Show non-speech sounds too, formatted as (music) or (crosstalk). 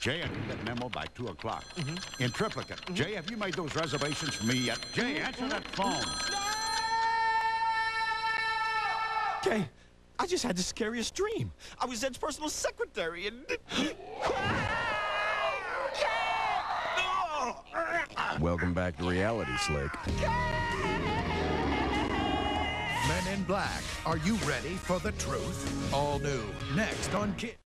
Jay, I need that memo by 2 o'clock. Mm-hmm. In triplicate. Mm-hmm. Jay, have you made those reservations for me yet? Jay, mm-hmm. answer that phone. Jay, I just had the scariest dream. I was Zed's personal secretary and... (laughs) Welcome back to reality, Slick. Men in Black, are you ready for the truth? All new, next on Kid.